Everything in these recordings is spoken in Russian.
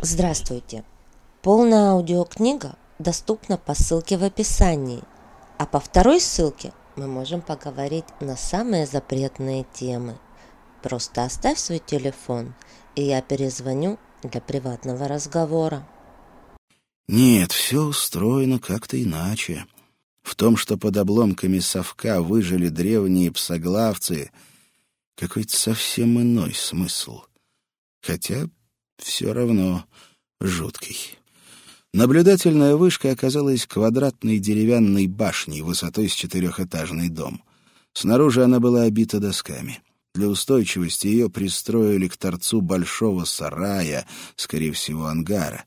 Здравствуйте! Полная аудиокнига доступна по ссылке в описании, а по второй ссылке мы можем поговорить на самые запретные темы. Просто оставь свой телефон, и я перезвоню для приватного разговора. Нет, все устроено как-то иначе. В том, что под обломками совка выжили древние псоглавцы, какой-то совсем иной смысл. Хотя все равно жуткий. Наблюдательная вышка оказалась квадратной деревянной башней высотой с четырехэтажный дом. Снаружи она была обита досками. Для устойчивости ее пристроили к торцу большого сарая, скорее всего, ангара.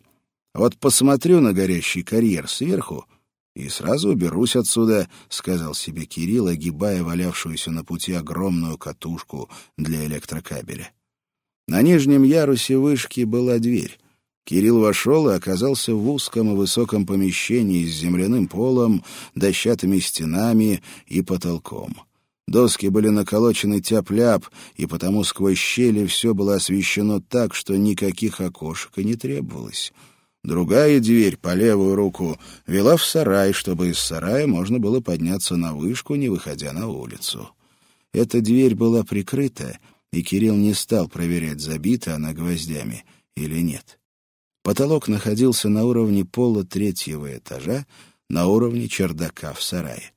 «Вот посмотрю на горящий карьер сверху и сразу уберусь отсюда», — сказал себе Кирилл, огибая валявшуюся на пути огромную катушку для электрокабеля. На нижнем ярусе вышки была дверь. Кирилл вошел и оказался в узком и высоком помещении с земляным полом, дощатыми стенами и потолком. Доски были наколочены тяп-ляп, и потому сквозь щели все было освещено так, что никаких окошек и не требовалось. Другая дверь по левую руку вела в сарай, чтобы из сарая можно было подняться на вышку, не выходя на улицу. Эта дверь была прикрыта, и Кирилл не стал проверять, забита она гвоздями или нет. Потолок находился на уровне пола третьего этажа, на уровне чердака в сарае.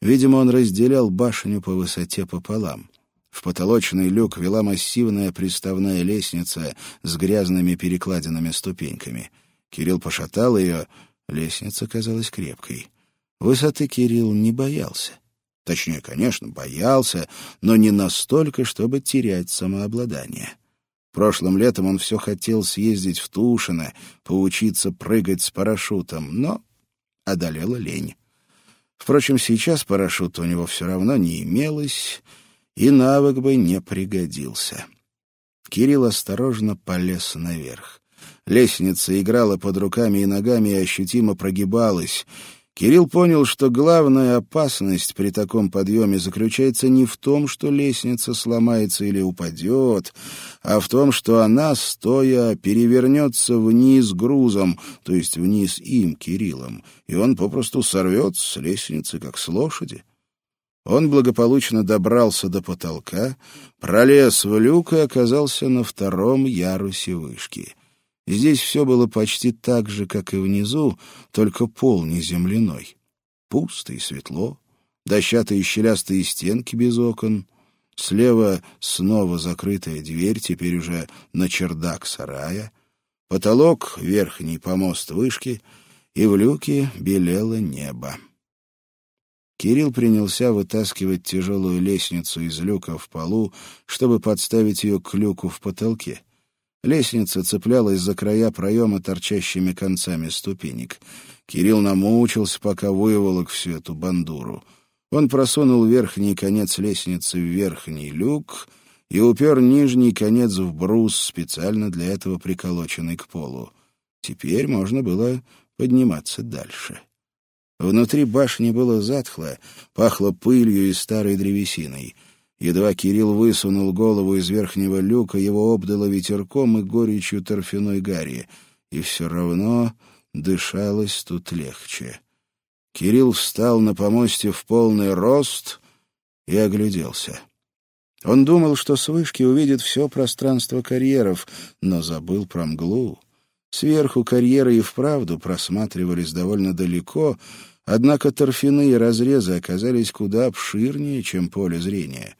Видимо, он разделял башню по высоте пополам. В потолочный люк вела массивная приставная лестница с грязными перекладинами ступеньками. Кирилл пошатал ее, лестница казалась крепкой. Высоты Кирилл не боялся. Точнее, конечно, боялся, но не настолько, чтобы терять самообладание. Прошлым летом он все хотел съездить в Тушино, поучиться прыгать с парашютом, но одолела лень. Впрочем, сейчас парашюта у него все равно не имелось, и навык бы не пригодился. Кирилл осторожно полез наверх. Лестница играла под руками и ногами и ощутимо прогибалась — Кирилл понял, что главная опасность при таком подъеме заключается не в том, что лестница сломается или упадет, а в том, что она, стоя, перевернется вниз грузом, то есть вниз им, Кириллом, и он попросту сорвется с лестницы, как с лошади. Он благополучно добрался до потолка, пролез в люк и оказался на втором ярусе вышки. Здесь все было почти так же, как и внизу, только пол не земляной. Пусто и светло, дощатые щелястые стенки без окон. Слева снова закрытая дверь, теперь уже на чердак сарая. Потолок, верхний помост вышки, и в люке белело небо. Кирилл принялся вытаскивать тяжелую лестницу из люка в полу, чтобы подставить ее к люку в потолке. Лестница цеплялась за края проема торчащими концами ступенек. Кирилл намучился, пока выволок всю эту бандуру. Он просунул верхний конец лестницы в верхний люк и упер нижний конец в брус, специально для этого приколоченный к полу. Теперь можно было подниматься дальше. Внутри башни было затхло, пахло пылью и старой древесиной — Едва Кирилл высунул голову из верхнего люка, его обдало ветерком и горечью торфяной гари. И все равно дышалось тут легче. Кирилл встал на помосте в полный рост и огляделся. Он думал, что с вышки увидит все пространство карьеров, но забыл про мглу. Сверху карьеры и вправду просматривались довольно далеко, однако торфяные разрезы оказались куда обширнее, чем поле зрения —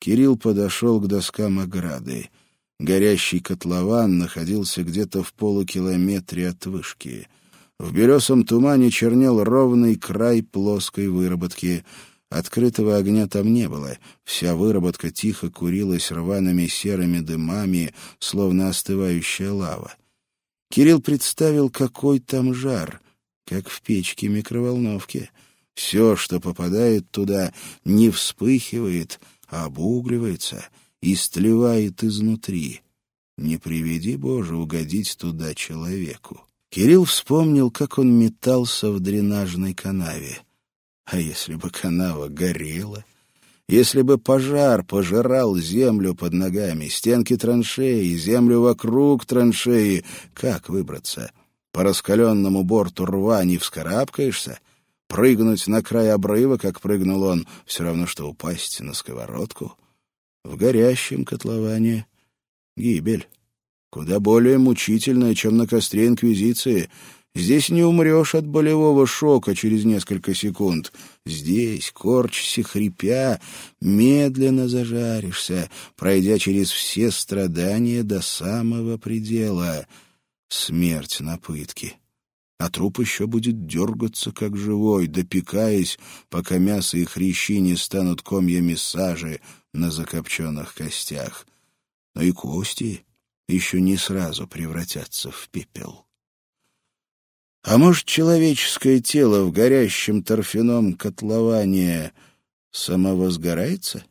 Кирилл подошел к доскам ограды. Горящий котлован находился где-то в полукилометре от вышки. В белесом тумане чернел ровный край плоской выработки. Открытого огня там не было. Вся выработка тихо курилась рваными серыми дымами, словно остывающая лава. Кирилл представил, какой там жар, как в печке микроволновки. Все, что попадает туда, не вспыхивает — обугливается и стлевает изнутри. Не приведи, Боже, угодить туда человеку. Кирилл вспомнил, как он метался в дренажной канаве. А если бы канава горела? Если бы пожар пожирал землю под ногами, стенки траншеи, землю вокруг траншеи, как выбраться? По раскаленному борту рва не вскарабкаешься? Прыгнуть на край обрыва, как прыгнул он, все равно, что упасть на сковородку? В горящем котловане гибель. Куда более мучительная, чем на костре Инквизиции — Здесь не умрешь от болевого шока через несколько секунд. Здесь, корчась хрипя, медленно зажаришься, пройдя через все страдания до самого предела. Смерть на пытке. А труп еще будет дергаться, как живой, допекаясь, пока мясо и хрящи не станут комьями сажи на закопченных костях. Но и кости еще не сразу превратятся в пепел. А может, человеческое тело в горящем торфяном котловане самовозгорается?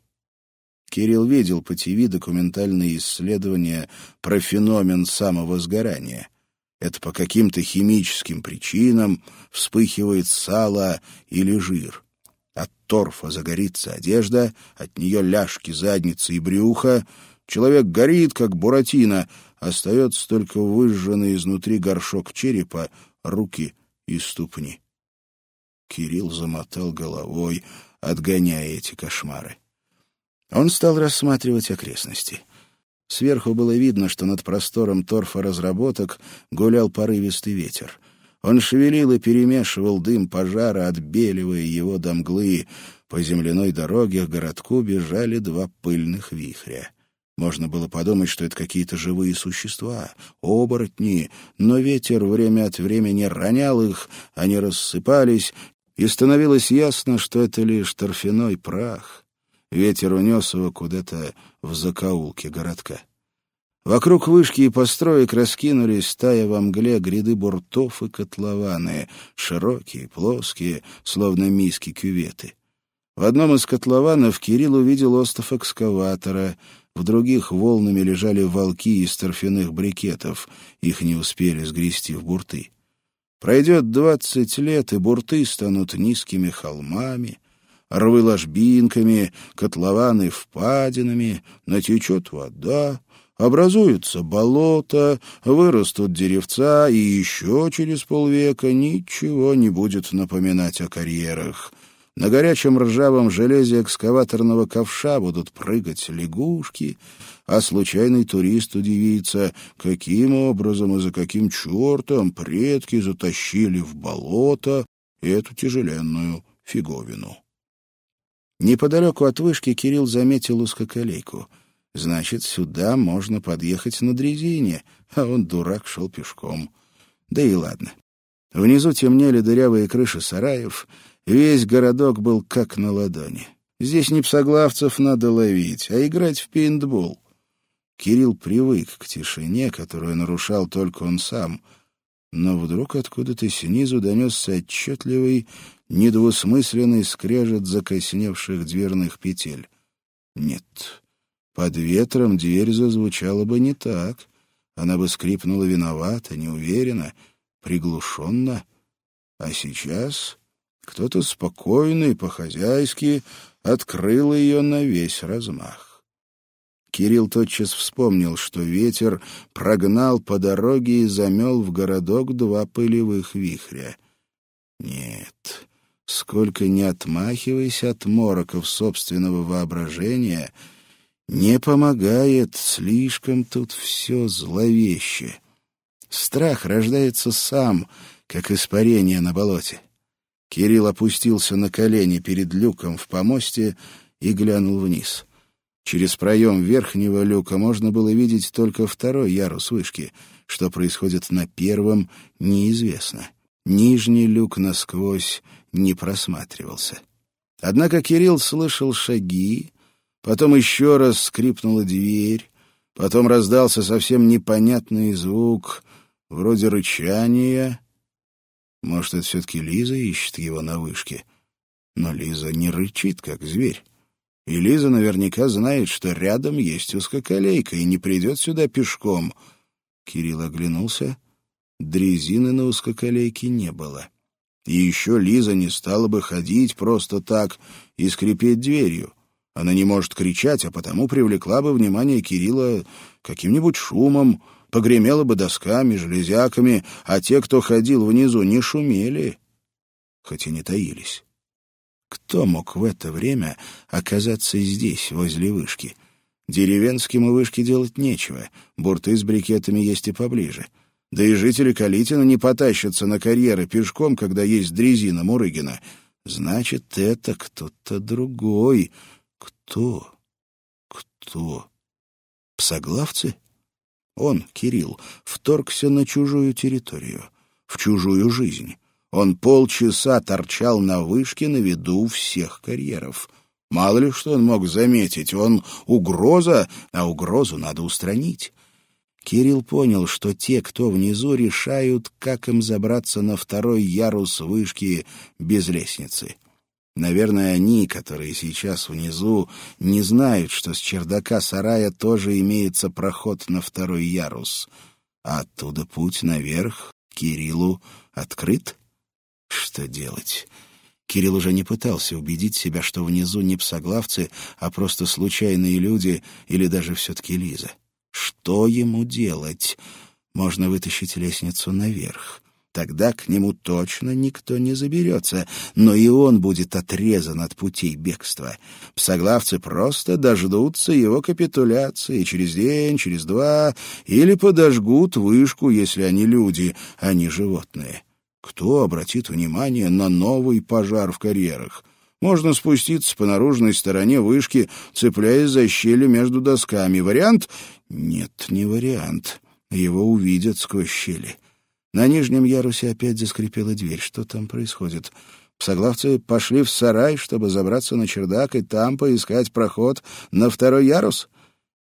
Кирилл видел по ТВ документальные исследования про феномен самовозгорания. Это по каким-то химическим причинам вспыхивает сало или жир. От торфа загорится одежда, от нее ляжки, задница и брюхо. Человек горит, как буратино, остается только выжженный изнутри горшок черепа, руки и ступни. Кирилл замотал головой, отгоняя эти кошмары. Он стал рассматривать окрестности. Сверху было видно, что над простором торфа разработок гулял порывистый ветер. Он шевелил и перемешивал дым пожара, отбеливая его до мглы. По земляной дороге к городку бежали два пыльных вихря. Можно было подумать, что это какие-то живые существа, оборотни, но ветер время от времени ронял их, они рассыпались, и становилось ясно, что это лишь торфяной прах. Ветер унес его куда-то в закоулке городка. Вокруг вышки и построек раскинулись, стая во мгле, гряды буртов и котлованы, широкие, плоские, словно миски кюветы. В одном из котлованов Кирилл увидел остов экскаватора — в других волнами лежали волки из торфяных брикетов, их не успели сгрести в бурты. Пройдет двадцать лет, и бурты станут низкими холмами, рвы ложбинками, котлованы впадинами, натечет вода, образуется болото, вырастут деревца, и еще через полвека ничего не будет напоминать о карьерах. На горячем ржавом железе экскаваторного ковша будут прыгать лягушки, а случайный турист удивится, каким образом и за каким чертом предки затащили в болото эту тяжеленную фиговину. Неподалеку от вышки Кирилл заметил узкоколейку. Значит, сюда можно подъехать на дрезине, а он, дурак, шел пешком. Да и ладно. Внизу темнели дырявые крыши сараев — Весь городок был как на ладони. Здесь не псоглавцев надо ловить, а играть в пейнтбол. Кирилл привык к тишине, которую нарушал только он сам, но вдруг откуда-то снизу донесся отчетливый, недвусмысленный скрежет закосневших дверных петель. Нет, под ветром дверь зазвучала бы не так. Она бы скрипнула виновато, неуверенно, приглушенно. А сейчас кто-то спокойный, по-хозяйски открыл ее на весь размах. Кирилл тотчас вспомнил, что ветер прогнал по дороге и замел в городок два пылевых вихря. Нет, сколько не отмахивайся от мороков собственного воображения, не помогает, слишком тут все зловеще. Страх рождается сам, как испарение на болоте. Кирилл опустился на колени перед люком в помосте и глянул вниз. Через проем верхнего люка можно было видеть только второй ярус вышки. Что происходит на первом, неизвестно. Нижний люк насквозь не просматривался. Однако Кирилл слышал шаги, потом еще раз скрипнула дверь, потом раздался совсем непонятный звук, вроде рычания — может, это все-таки Лиза ищет его на вышке? Но Лиза не рычит, как зверь. И Лиза наверняка знает, что рядом есть узкоколейка и не придет сюда пешком. Кирилл оглянулся. Дрезины на узкоколейке не было. И еще Лиза не стала бы ходить просто так и скрипеть дверью. Она не может кричать, а потому привлекла бы внимание Кирилла каким-нибудь шумом, погремела бы досками, железяками, а те, кто ходил внизу, не шумели, хоть и не таились. Кто мог в это время оказаться здесь, возле вышки? Деревенским у вышки делать нечего, бурты с брикетами есть и поближе. Да и жители Калитина не потащатся на карьеры пешком, когда есть дрезина Мурыгина. Значит, это кто-то другой. Кто? Кто? Псоглавцы? Он, Кирилл, вторгся на чужую территорию, в чужую жизнь. Он полчаса торчал на вышке на виду всех карьеров. Мало ли что он мог заметить, он угроза, а угрозу надо устранить. Кирилл понял, что те, кто внизу, решают, как им забраться на второй ярус вышки без лестницы. Наверное, они, которые сейчас внизу, не знают, что с чердака сарая тоже имеется проход на второй ярус. А оттуда путь наверх Кириллу открыт? Что делать? Кирилл уже не пытался убедить себя, что внизу не псоглавцы, а просто случайные люди или даже все-таки Лиза. Что ему делать? Можно вытащить лестницу наверх. Тогда к нему точно никто не заберется, но и он будет отрезан от путей бегства. Псоглавцы просто дождутся его капитуляции через день, через два, или подожгут вышку, если они люди, а не животные. Кто обратит внимание на новый пожар в карьерах? Можно спуститься по наружной стороне вышки, цепляясь за щели между досками. Вариант? Нет, не вариант. Его увидят сквозь щели. На нижнем ярусе опять заскрипела дверь. Что там происходит? Псоглавцы пошли в сарай, чтобы забраться на чердак и там поискать проход на второй ярус?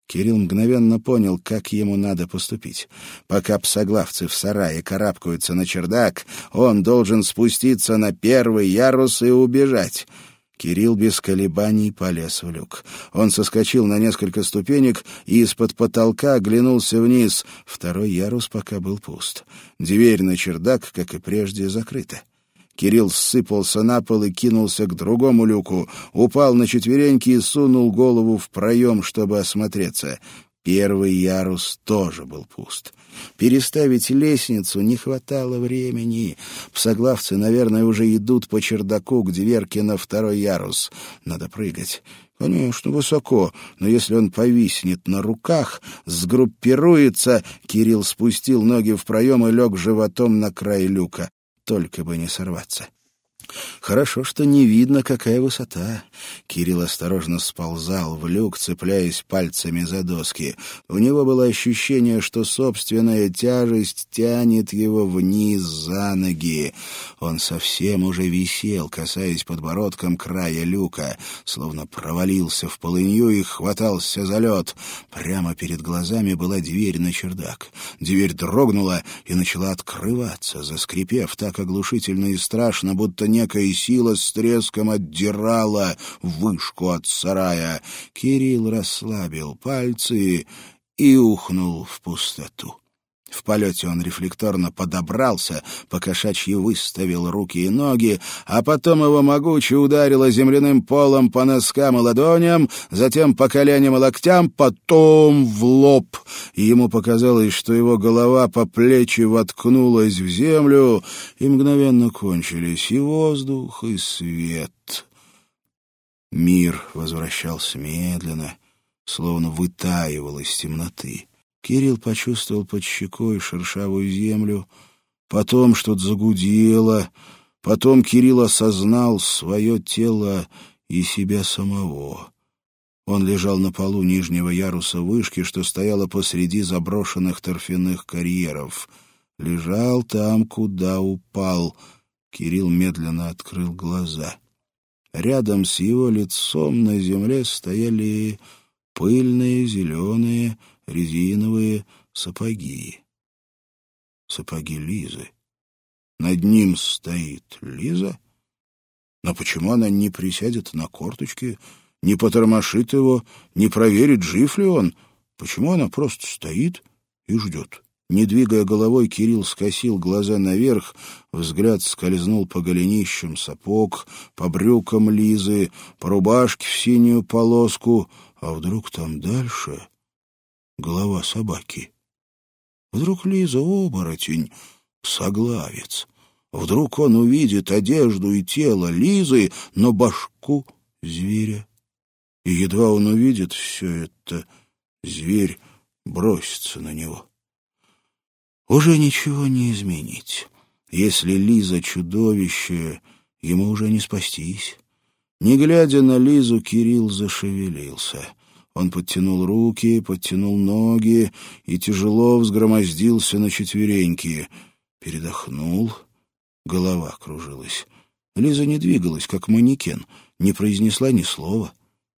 Кирилл мгновенно понял, как ему надо поступить. Пока псоглавцы в сарае карабкаются на чердак, он должен спуститься на первый ярус и убежать. Кирилл без колебаний полез в люк. Он соскочил на несколько ступенек и из-под потолка оглянулся вниз. Второй ярус пока был пуст. Дверь на чердак, как и прежде, закрыта. Кирилл сыпался на пол и кинулся к другому люку, упал на четвереньки и сунул голову в проем, чтобы осмотреться. Первый ярус тоже был пуст. Переставить лестницу не хватало времени. Псоглавцы, наверное, уже идут по чердаку к дверке на второй ярус. Надо прыгать. Конечно, высоко, но если он повиснет на руках, сгруппируется, Кирилл спустил ноги в проем и лег животом на край люка. Только бы не сорваться. Хорошо, что не видно, какая высота. Кирилл осторожно сползал в люк, цепляясь пальцами за доски. У него было ощущение, что собственная тяжесть тянет его вниз за ноги. Он совсем уже висел, касаясь подбородком края люка, словно провалился в полынью и хватался за лед. Прямо перед глазами была дверь на чердак. Дверь дрогнула и начала открываться, заскрипев так оглушительно и страшно, будто некая сила с треском отдирала вышку от сарая. Кирилл расслабил пальцы и ухнул в пустоту. В полете он рефлекторно подобрался, покошачьи выставил руки и ноги, а потом его могуче ударило земляным полом по носкам и ладоням, затем по коленям и локтям, потом в лоб. ему показалось, что его голова по плечи воткнулась в землю, и мгновенно кончились и воздух, и свет. Мир возвращался медленно, словно вытаивал из темноты. Кирилл почувствовал под щекой шершавую землю, потом что-то загудело, потом Кирилл осознал свое тело и себя самого. Он лежал на полу нижнего яруса вышки, что стояла посреди заброшенных торфяных карьеров. Лежал там, куда упал. Кирилл медленно открыл глаза. Рядом с его лицом на земле стояли пыльные зеленые резиновые сапоги. Сапоги Лизы. Над ним стоит Лиза? Но почему она не присядет на корточки, не потормошит его, не проверит, жив ли он? Почему она просто стоит и ждет? Не двигая головой, Кирилл скосил глаза наверх, взгляд скользнул по голенищам сапог, по брюкам Лизы, по рубашке в синюю полоску, а вдруг там дальше голова собаки. Вдруг Лиза оборотень, соглавец. Вдруг он увидит одежду и тело Лизы, но башку зверя. И едва он увидит все это, зверь бросится на него. Уже ничего не изменить. Если Лиза чудовище, ему уже не спастись. Не глядя на Лизу, Кирилл зашевелился. Он подтянул руки, подтянул ноги и тяжело взгромоздился на четвереньки. Передохнул. Голова кружилась. Лиза не двигалась, как манекен, не произнесла ни слова.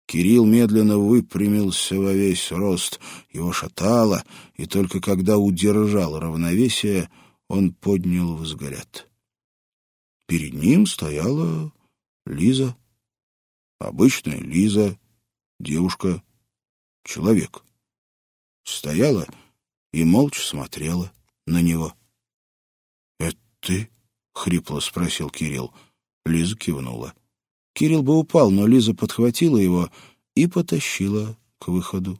Кирилл медленно выпрямился во весь рост, его шатало, и только когда удержал равновесие, он поднял взгляд. Перед ним стояла Лиза. Обычная Лиза, девушка, человек. Стояла и молча смотрела на него. — Это ты? — хрипло спросил Кирилл. Лиза кивнула. — Кирилл бы упал, но Лиза подхватила его и потащила к выходу.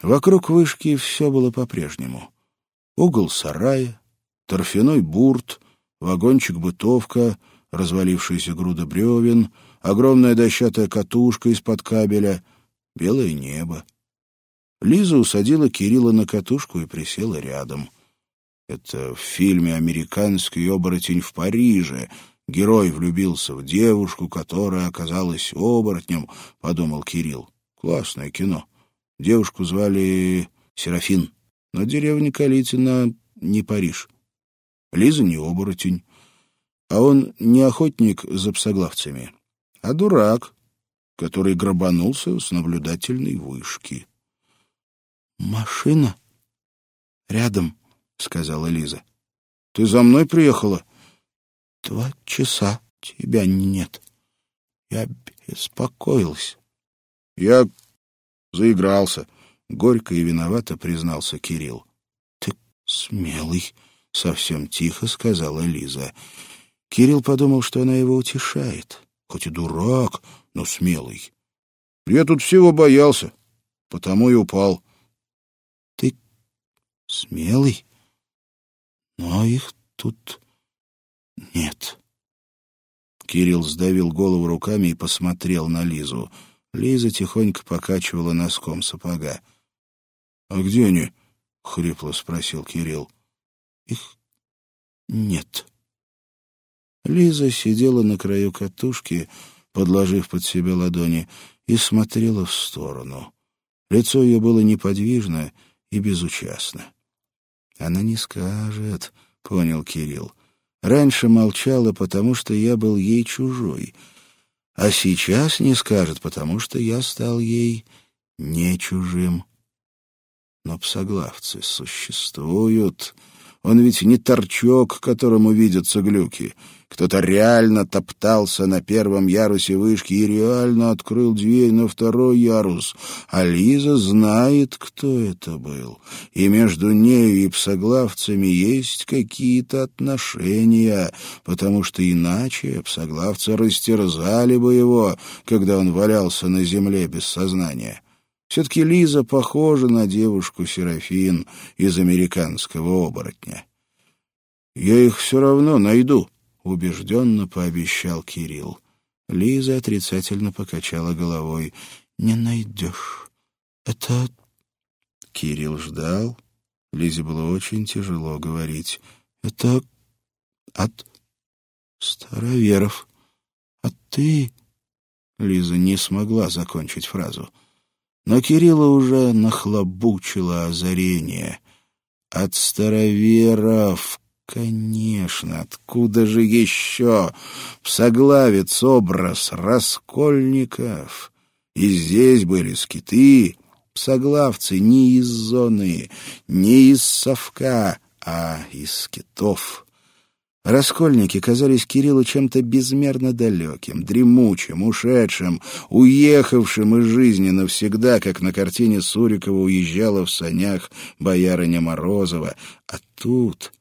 Вокруг вышки все было по-прежнему. Угол сарая, торфяной бурт, вагончик-бытовка, развалившаяся груда бревен, огромная дощатая катушка из-под кабеля, белое небо. Лиза усадила Кирилла на катушку и присела рядом. Это в фильме «Американский оборотень в Париже», Герой влюбился в девушку, которая оказалась оборотнем, — подумал Кирилл. Классное кино. Девушку звали Серафин, но деревня Калитина не Париж. Лиза не оборотень, а он не охотник за псоглавцами, а дурак, который грабанулся с наблюдательной вышки. «Машина рядом», — сказала Лиза. «Ты за мной приехала?» Два часа тебя нет. Я беспокоился. Я заигрался. Горько и виновато признался Кирилл. Ты смелый, совсем тихо сказала Лиза. Кирилл подумал, что она его утешает. Хоть и дурак, но смелый. Я тут всего боялся, потому и упал. Ты смелый, но их тут нет. Кирилл сдавил голову руками и посмотрел на Лизу. Лиза тихонько покачивала носком сапога. — А где они? — хрипло спросил Кирилл. — Их нет. Лиза сидела на краю катушки, подложив под себя ладони, и смотрела в сторону. Лицо ее было неподвижно и безучастно. — Она не скажет, — понял Кирилл. Раньше молчала, потому что я был ей чужой, а сейчас не скажет, потому что я стал ей не чужим. Но псоглавцы существуют. Он ведь не торчок, которому видятся глюки. Кто-то реально топтался на первом ярусе вышки и реально открыл дверь на второй ярус. А Лиза знает, кто это был. И между нею и псоглавцами есть какие-то отношения, потому что иначе псоглавцы растерзали бы его, когда он валялся на земле без сознания. Все-таки Лиза похожа на девушку Серафин из американского оборотня. «Я их все равно найду», — убежденно пообещал Кирилл. Лиза отрицательно покачала головой. «Не найдешь. Это...» Кирилл ждал. Лизе было очень тяжело говорить. «Это от староверов. А ты...» Лиза не смогла закончить фразу. Но Кирилла уже нахлобучило озарение. «От староверов, Конечно, откуда же еще псоглавец образ раскольников? И здесь были скиты, псоглавцы не из зоны, не из совка, а из скитов. Раскольники казались Кириллу чем-то безмерно далеким, дремучим, ушедшим, уехавшим из жизни навсегда, как на картине Сурикова уезжала в санях боярыня Морозова. А тут...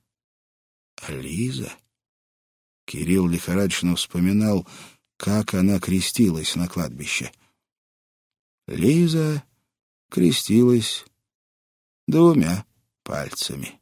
Лиза... Кирилл лихорадочно вспоминал, как она крестилась на кладбище. Лиза крестилась двумя пальцами.